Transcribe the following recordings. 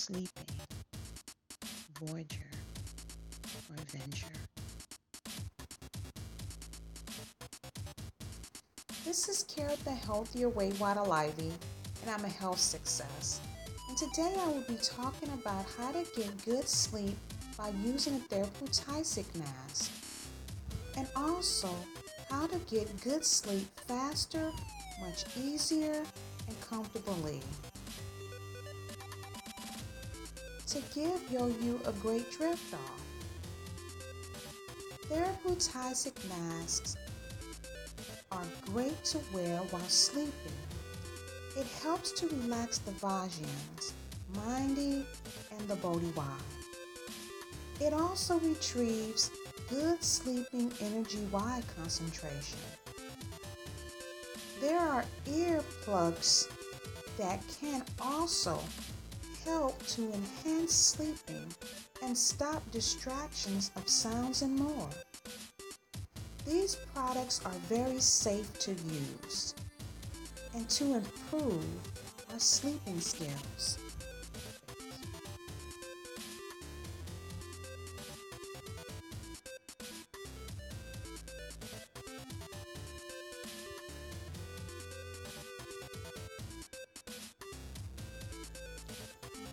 sleeping, voyager, or adventure. This is Caretha Healthier Way Wadalivi, and I'm a health success. And today I will be talking about how to get good sleep by using a therapeutic mask. And also how to get good sleep faster, much easier, and comfortably. To give Yo-You a great drift off. Therapeutic masks are great to wear while sleeping. It helps to relax the vaginas, mindy, and the body wide. It also retrieves good sleeping energy wide concentration. There are earplugs that can also help to enhance sleeping and stop distractions of sounds and more. These products are very safe to use and to improve our sleeping skills.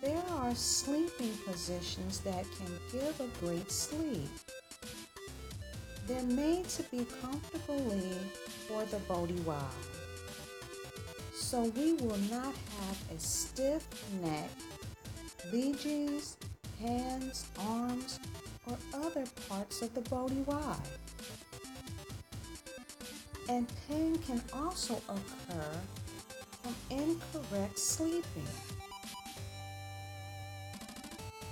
There are sleeping positions that can give a great sleep. They're made to be comfortably for the body wide. So we will not have a stiff neck, leges, hands, arms, or other parts of the body wide. And pain can also occur from incorrect sleeping.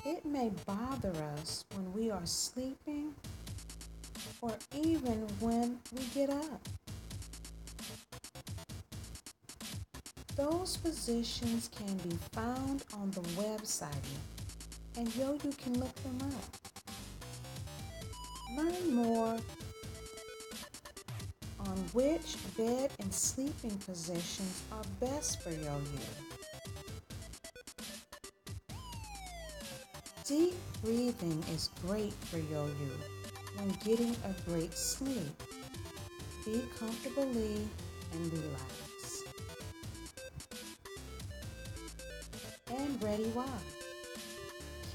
It may bother us when we are sleeping or even when we get up. Those positions can be found on the website and Yo-You can look them up. Learn more on which bed and sleeping positions are best for Yo-You. Deep breathing is great for Yo-You when getting a great sleep. Be comfortably and relax. And ready why?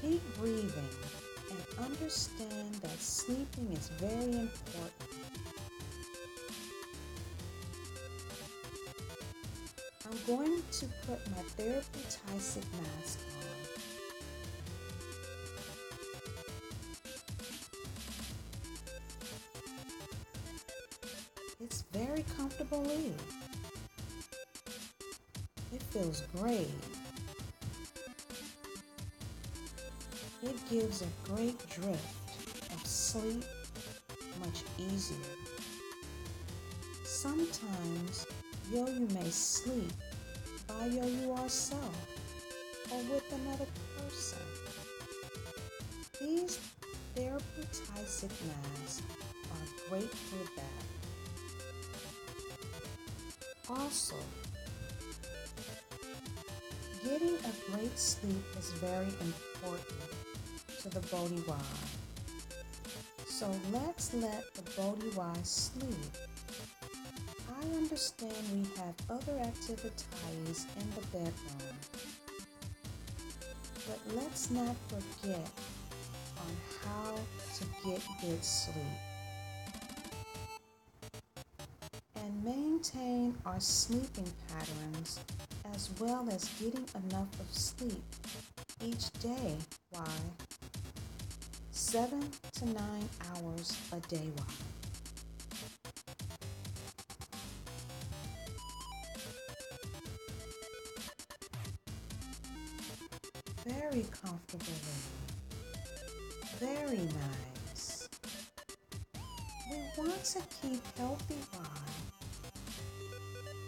Keep breathing and understand that sleeping is very important. I'm going to put my therapy Tysic mask on. Comfortable in. It feels great. It gives a great drift of sleep much easier. Sometimes Yo-You may sleep by Yo-You ourselves or with another person. These therapeutic masks are great for that. Also, getting a great sleep is very important to the wide. So let's let the wide sleep. I understand we have other activities in the bedroom, but let's not forget on how to get good sleep. Maintain our sleeping patterns as well as getting enough of sleep each day. Why? Seven to nine hours a day. Why? Very comfortable. Very nice. We want to keep healthy wine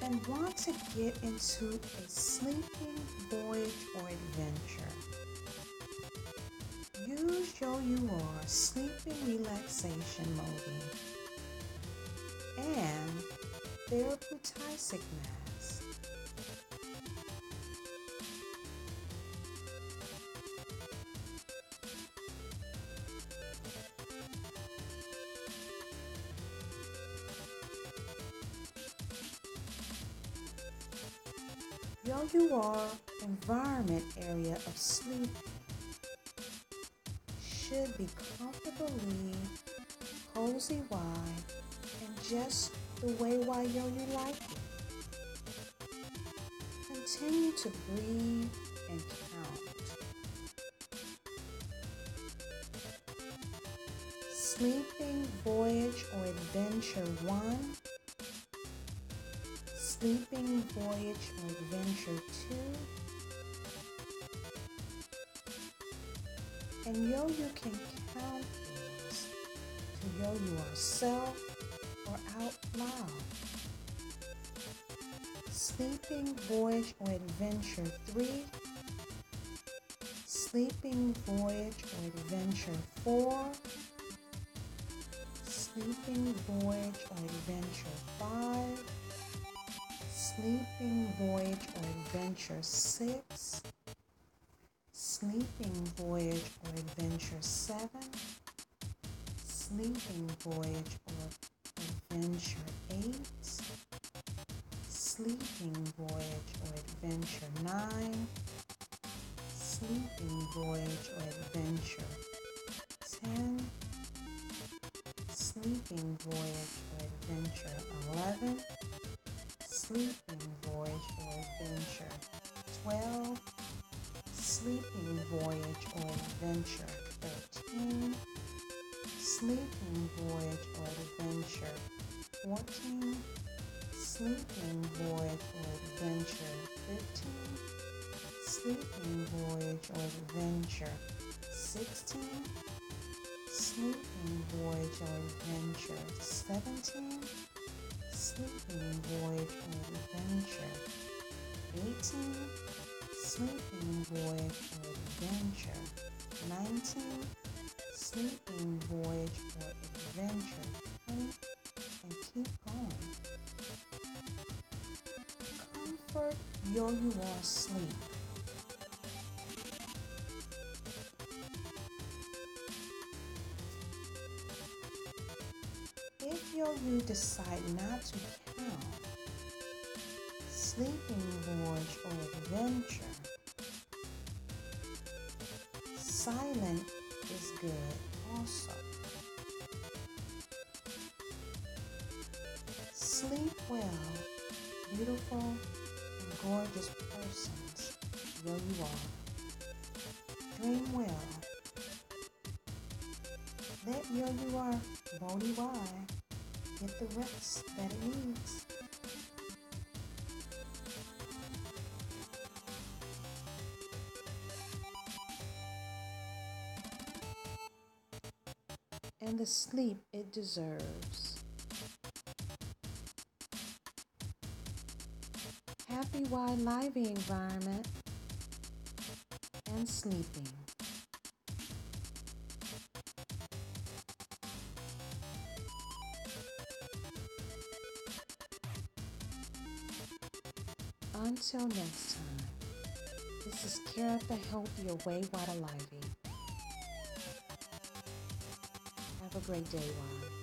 and want to get into a sleeping voyage or adventure. Use Yo-You sleeping relaxation mode and therapeutic mask. Are environment area of sleep should be comfortably cozy wide and just the way why yo you like it. Continue to breathe and count. Sleeping Voyage or Adventure 1, Sleeping Voyage or Adventure 2, and yo you can count to yo yourself or out loud. Sleeping Voyage or Adventure 3, Sleeping Voyage or Adventure 4, Sleeping Voyage or Adventure 5, Sleeping Voyage or Adventure 6, Sleeping Voyage or Adventure 7, Sleeping Voyage or Adventure 8, Sleeping Voyage or Adventure 9, Sleeping Voyage or Adventure 10, Sleeping Voyage or Adventure 11, Sleeping Voyage or Adventure. 12, Sleeping Voyage or Adventure. 13, Sleeping Voyage or Adventure. 14, Sleeping Voyage or Adventure. 15, Sleeping Voyage or Adventure. 16, Sleeping Voyage or Adventure. 17, Sleeping Voyage or Adventure. 18, Sleeping Voyage or Adventure. 19, Sleeping Voyage or Adventure. 20, and keep going. Comfort yo you decide not to count sleeping voyage or adventure, silent is good also. Sleep well, beautiful and gorgeous persons, yo you are. Dream well. Let yo you are body wide get the rest that it needs. And the sleep it deserves. Happy wide lively environment and sleeping. Until next time, this is Care of the Healthier Way Water Livy. Have a great day, Wad.